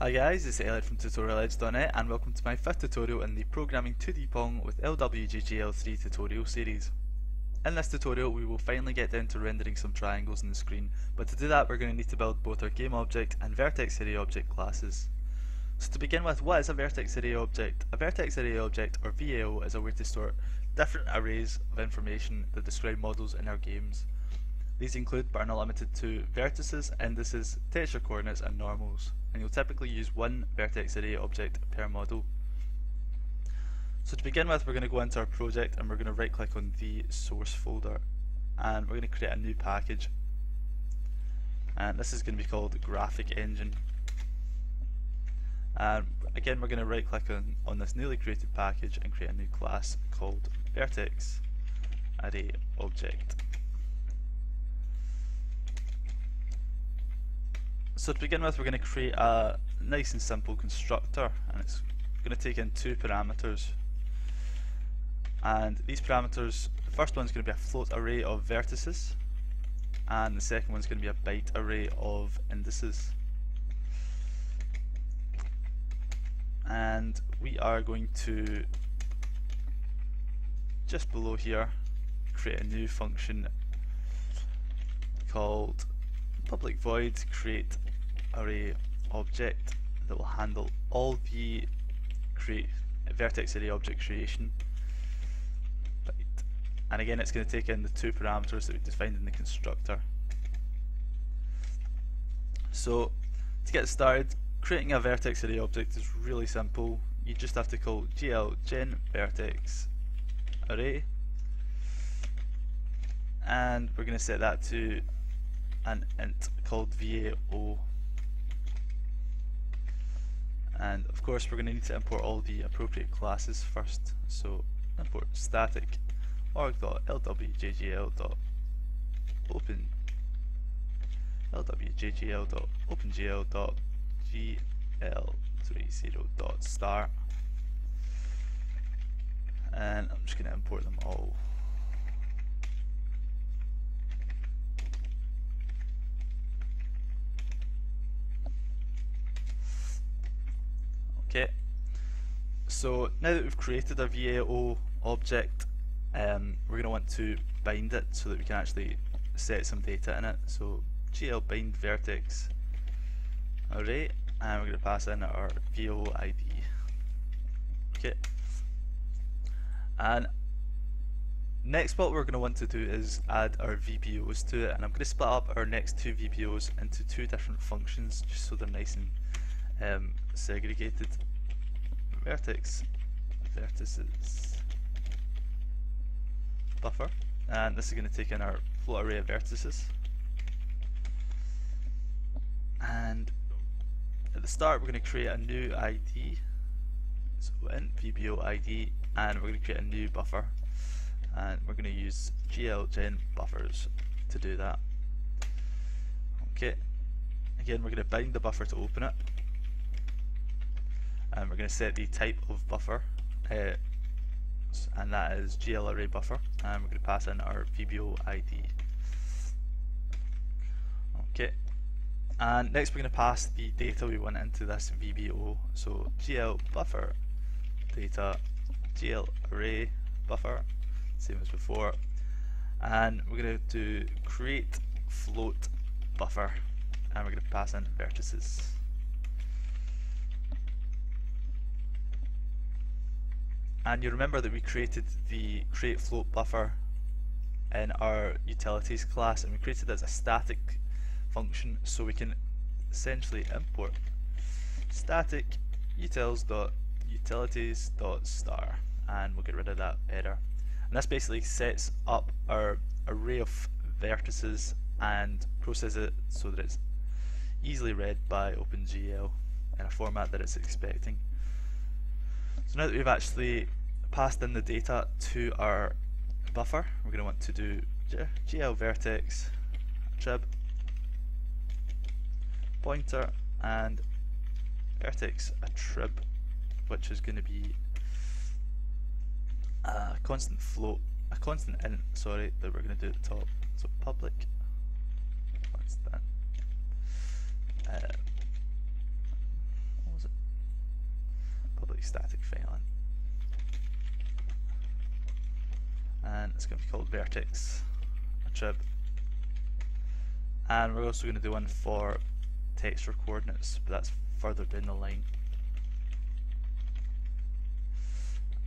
Hi guys, it's Elliot from TutorialEdge.net and welcome to my fifth tutorial in the Programming 2D Pong with LWJGL3 tutorial series. In this tutorial we will finally get down to rendering some triangles on the screen, but to do that we're going to need to build both our game object and vertex array object classes. So to begin with, what is a vertex array object? A vertex array object, or VAO, is a way to store different arrays of information that describe models in our games. These include, but are not limited to, vertices, indices, texture coordinates and normals, and you'll typically use one vertex array object per model. So to begin with, we're going to go into our project and we're going to right click on the source folder and we're going to create a new package. And this is going to be called Graphic Engine. And again, we're going to right click on, on this newly created package and create a new class called Vertex Array Object. So to begin with we're going to create a nice and simple constructor and it's going to take in two parameters. And these parameters, the first one's going to be a float array of vertices and the second one's going to be a byte array of indices. And we are going to just below here create a new function called public void create array object that will handle all the create vertex array object creation. And again it's going to take in the two parameters that we defined in the constructor. So to get started creating a vertex array object is really simple. You just have to call gl gen vertex array. And we're going to set that to an int called VAO and of course we're going to need to import all the appropriate classes first. So import static org.lwjgl.open lwjgl.opengl.gl30.start and I'm just going to import them all Okay, so now that we've created a VAO object, um, we're going to want to bind it so that we can actually set some data in it. So GL bind vertex array, and we're going to pass in our VAO ID. Okay, and next what we're going to want to do is add our VBOs to it, and I'm going to split up our next two VBOs into two different functions just so they're nice and um, segregated vertex vertices. Buffer. And this is going to take in our float array of vertices. And at the start we're going to create a new ID so int VBO ID and we're going to create a new buffer. And we're going to use GL gen buffers to do that. Okay. Again we're going to bind the buffer to open it going to set the type of buffer uh, and that is GL array buffer and we're going to pass in our VBO ID okay. And next we're going to pass the data we want into this VBO so GL buffer data GL array buffer same as before. And we're going to do create float buffer and we're going to pass in vertices and you remember that we created the create float buffer in our utilities class and we created it as a static function so we can essentially import static utils.utilities.star and we'll get rid of that error and this basically sets up our array of vertices and processes it so that it's easily read by OpenGL in a format that it's expecting. So now that we've actually passed in the data to our buffer, we're going to want to do GL vertex trib pointer and vertex a attrib which is going to be a constant float, a constant int, sorry, that we're going to do at the top. So public constant uh, public static file in. And it's going to be called vertex trip. And we're also going to do one for texture coordinates, but that's further down the line.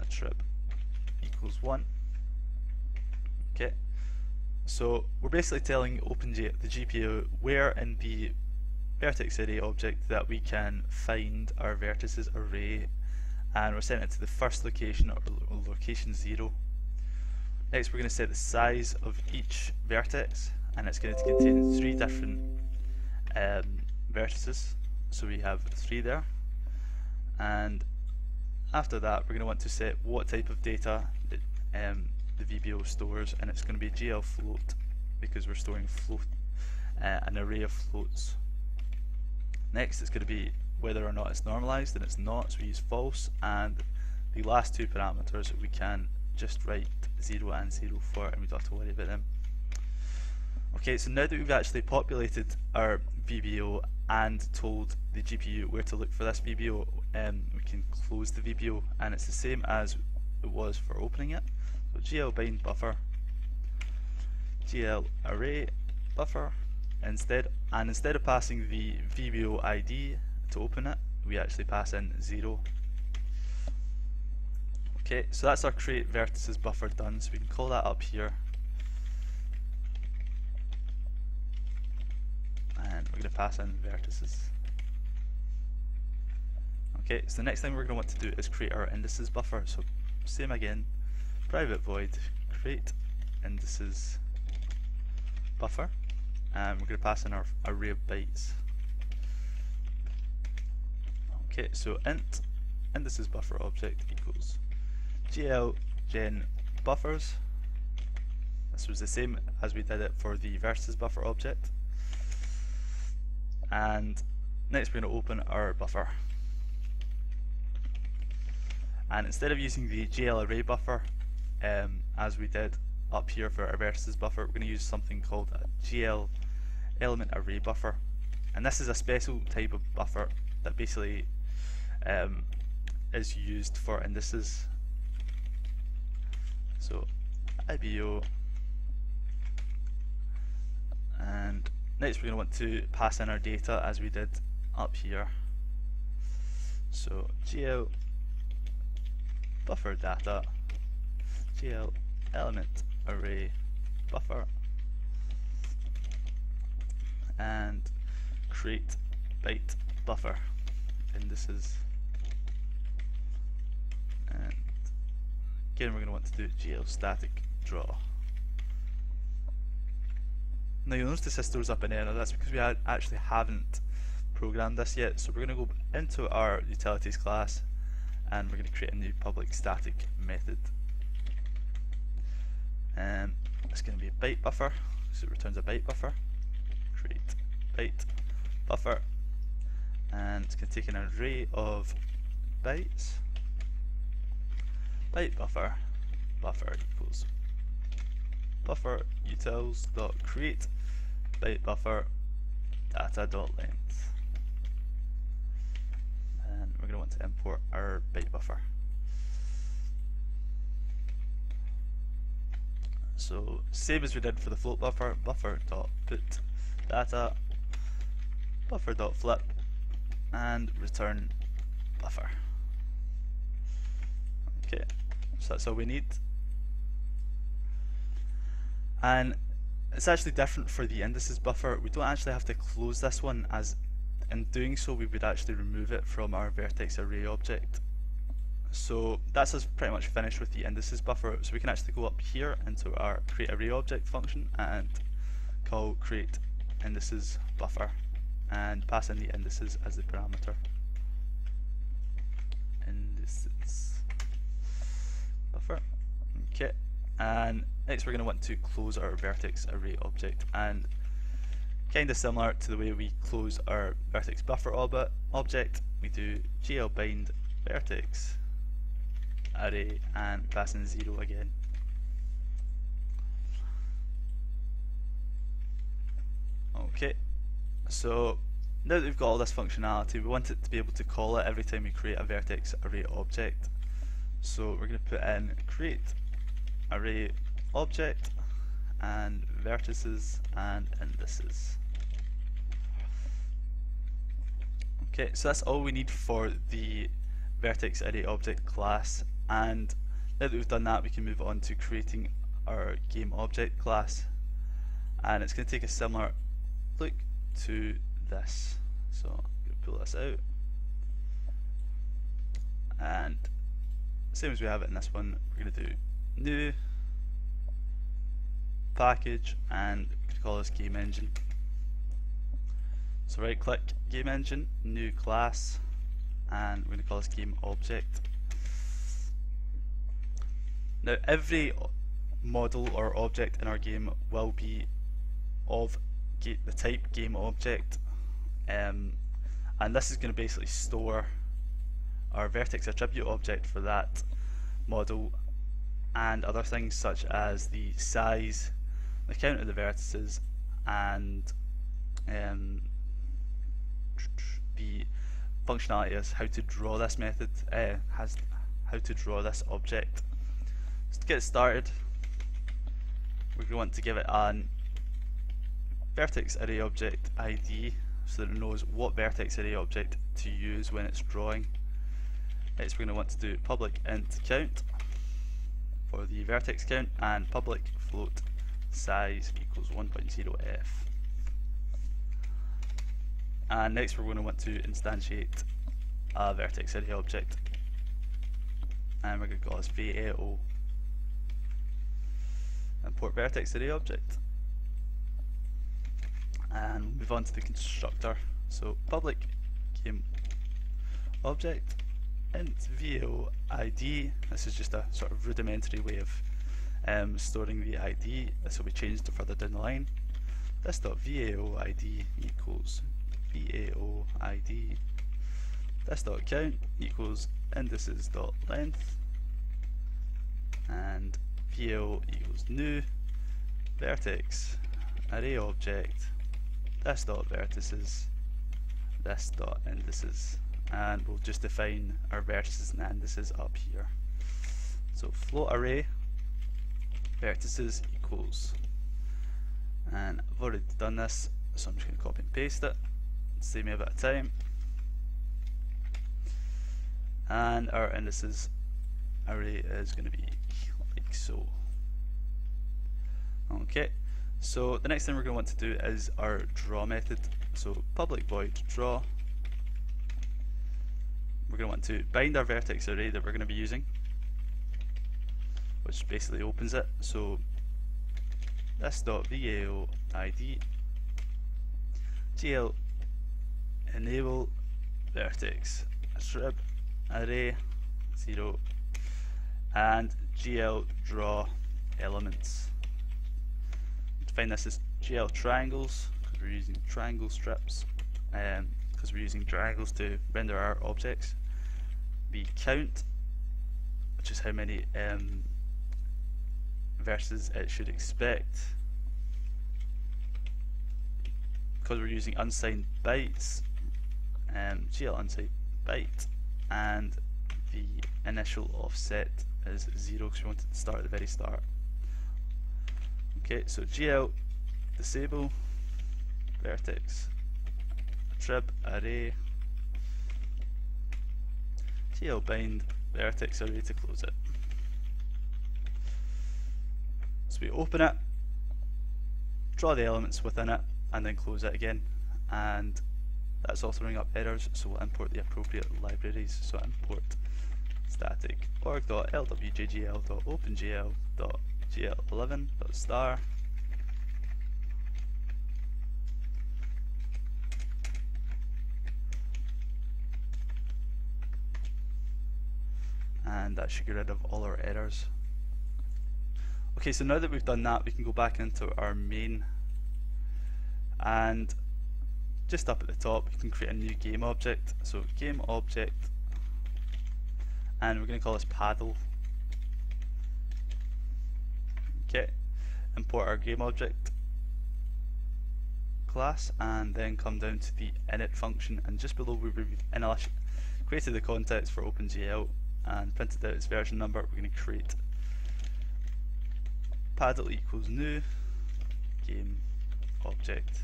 A trip equals 1. Okay, so we're basically telling OpenG the GPU where in the vertex array object that we can find our vertices array and we're sending it to the first location or location 0. Next we're going to set the size of each vertex and it's going to contain three different um, vertices. So we have three there. And after that we're going to want to set what type of data um, the VBO stores and it's going to be GL float because we're storing float, uh, an array of floats. Next it's going to be whether or not it's normalized and it's not. So we use false and the last two parameters we can just write 0 and 0 for and we don't have to worry about them. Okay, so now that we've actually populated our VBO and told the GPU where to look for this VBO, um, we can close the VBO and it's the same as it was for opening it. So GL bind buffer, GL array buffer, instead, and instead of passing the VBO ID to open it, we actually pass in 0. Okay, so that's our create vertices buffer done, so we can call that up here. And we're going to pass in vertices. Okay, so the next thing we're going to want to do is create our indices buffer. So same again, private void create indices buffer and we're going to pass in our array of bytes. Okay, so int indices buffer object equals gl gen buffers. This was the same as we did it for the vertices buffer object. And next we're going to open our buffer and instead of using the GL array buffer um, as we did up here for our vertices buffer we're going to use something called a GL element array buffer and this is a special type of buffer that basically um, is used for indices so IBO and next we're going to want to pass in our data as we did up here. So GL buffer data. Gl element array buffer. And create byte buffer. And this and again we're going to want to do gl static draw now you'll notice this throws up an error that's because we actually haven't programmed this yet so we're going to go into our utilities class and we're going to create a new public static method. Um, it's going to be a byte buffer, so it returns a byte buffer. Create byte buffer, and it's going to take an array of bytes. Byte buffer buffer equals buffer utils dot create byte buffer data dot length and we're going to want to import our byte buffer. So same as we did for the float buffer, buffer dot put data buffer dot flip and return buffer. So that's all we need. And it's actually different for the indices buffer. We don't actually have to close this one as in doing so we would actually remove it from our vertex array object. So that's us pretty much finished with the indices buffer. So we can actually go up here into our create array object function and call create indices buffer and pass in the indices as the parameter. And next we're going to want to close our vertex array object and Kind of similar to the way we close our vertex buffer ob object, we do gl bind vertex array and pass in 0 again. Okay, so now that we've got all this functionality, we want it to be able to call it every time we create a vertex array object. So we're going to put in create array object and vertices and indices. Okay, so that's all we need for the vertex array object class. And now that we've done that we can move on to creating our game object class. And it's going to take a similar look to this. So I'm pull this out. And same as we have it in this one we're going to do new package and call this game engine. So right click game engine new class and we're going to call this game object. Now every model or object in our game will be of the type game object um, and this is going to basically store our vertex attribute object for that model and other things such as the size, the count of the vertices and um, the functionality is how to draw this method, uh, has how to draw this object. So to get started we're going to want to give it an vertex array object ID so that it knows what vertex array object to use when it's drawing. Next we're going to want to do public int count for the vertex count and public float size equals 1.0f. And next we're going to want to instantiate a vertex array object. And we're going to call this VAO import vertex array object. And move on to the constructor. So public game object int VAO ID this is just a sort of rudimentary way of um, storing the ID this will be changed further down the line. This dot VAO ID equals VAO ID this dot count equals indices dot length. And VAO equals new. Vertex array object. This dot vertices this dot indices and we'll just define our vertices and indices up here so float array vertices equals and I've already done this so I'm just going to copy and paste it save me a bit of time and our indices array is going to be like so. Okay, so the next thing we're going to want to do is our draw method. So public void draw. We're going to want to bind our vertex array that we're going to be using, which basically opens it. So this dot VAO ID GL enable vertex strip array 0 and GL draw elements. Define this as GL triangles because we're using triangle strips because um, we're using triangles to render our objects. The count, which is how many um, verses it should expect. Because we're using unsigned bytes, um, GL unsigned byte, and the initial offset is 0 because we want it to start at the very start. Okay, so GL disable vertex trib array GL bind vertex array to close it. So we open it, draw the elements within it, and then close it again. And that's all throwing up errors, so we'll import the appropriate libraries. So import static org.lwjgl.opengl.gl11.star and that should get rid of all our errors. Okay, so now that we've done that, we can go back into our main and just up at the top, you can create a new game object. So game object and we're going to call this paddle. Okay, import our game object, class and then come down to the init function and just below we've created the context for OpenGL and printed out its version number, we're going to create paddle equals new game object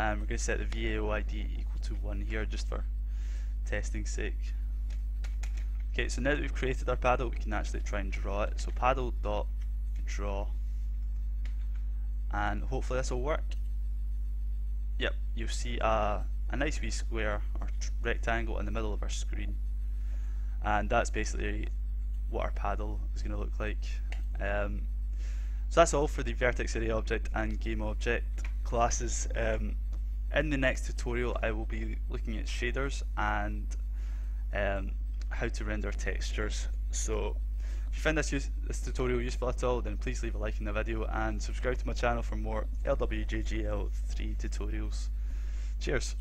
and we're going to set the VAO ID equal to 1 here just for testing sake. Okay, so now that we've created our paddle, we can actually try and draw it. So paddle dot draw, and hopefully this will work. Yep, you'll see a, a nice wee square or rectangle in the middle of our screen, and that's basically what our paddle is going to look like. Um, so that's all for the vertex array object and game object classes. Um, in the next tutorial I will be looking at shaders and um, how to render textures. So if you find this, use, this tutorial useful at all then please leave a like in the video and subscribe to my channel for more LWJGL3 tutorials. Cheers!